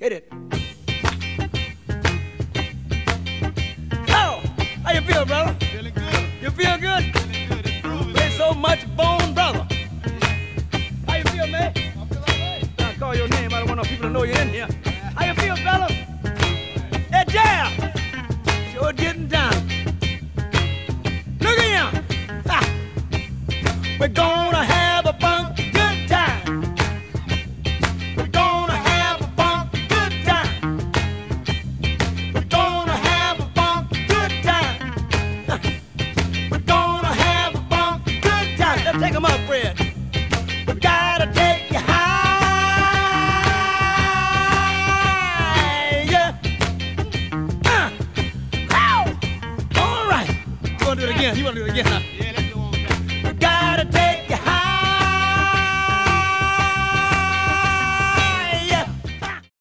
Hit it. Oh, how you feel, brother? Feeling good. You feel good? Feeling good. It's groovy. Play so much bone, brother. How you feel, man? I feel all right. I call your name. I don't want no people to know you're in here. How you feel, fella? Hey, Jam! Sure getting down. Look at him. Ha. We're gonna Let's up, Fred. We gotta take you higher. Uh, ow. All right. You wanna do it again? You wanna do it again? Huh?